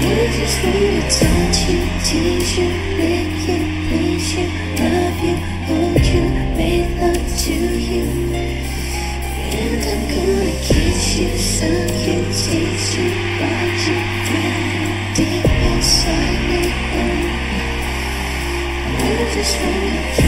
just wanna touch you, tease you, lick you, please you, love you, hold you, make love to you. And I'm gonna kiss you, suck you, tease you, you deep inside me. I just wanna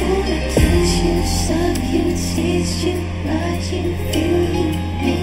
I'm gonna kiss you, suck you, taste you, ride you, feel you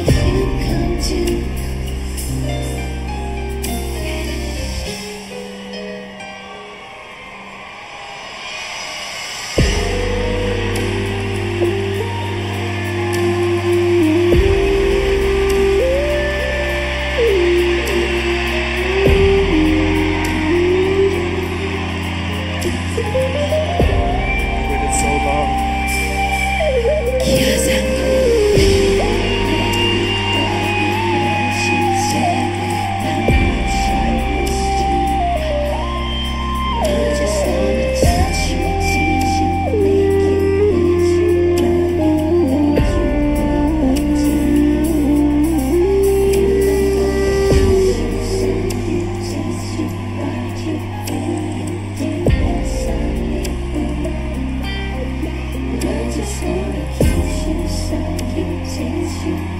情。绪